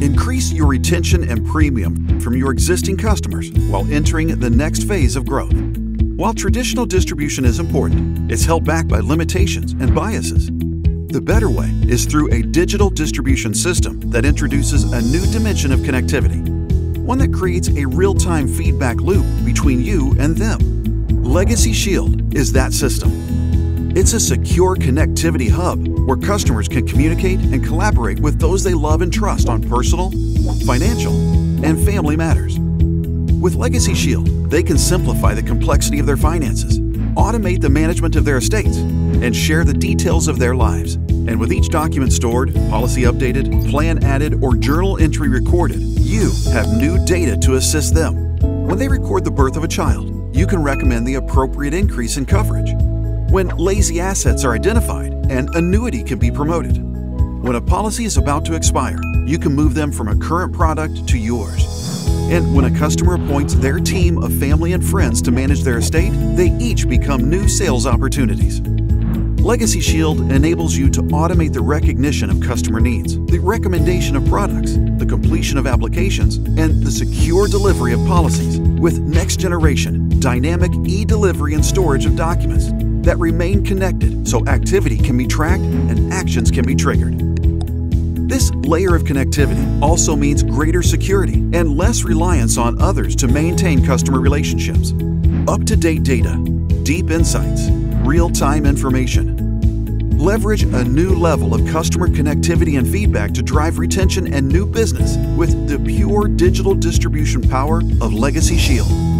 Increase your retention and premium from your existing customers while entering the next phase of growth. While traditional distribution is important, it's held back by limitations and biases. The better way is through a digital distribution system that introduces a new dimension of connectivity, one that creates a real time feedback loop between you and them. LegacyShield is that system. It's a secure connectivity hub where customers can communicate and collaborate with those they love and trust on personal, financial, and family matters. With LegacyShield, they can simplify the complexity of their finances, automate the management of their estates, and share the details of their lives. And with each document stored, policy updated, plan added, or journal entry recorded, you have new data to assist them. When they record the birth of a child, you can recommend the appropriate increase in coverage. When lazy assets are identified, and annuity can be promoted. When a policy is about to expire, you can move them from a current product to yours. And when a customer appoints their team of family and friends to manage their estate, they each become new sales opportunities. LegacyShield enables you to automate the recognition of customer needs, the recommendation of products, the completion of applications, and the secure delivery of policies with next generation dynamic e delivery and storage of documents that remain connected so activity can be tracked and actions can be triggered. This layer of connectivity also means greater security and less reliance on others to maintain customer relationships. Up to date data, deep insights, real time information. Leverage a new level of customer connectivity and feedback to drive retention and new business with the pure digital distribution power of LegacyShield.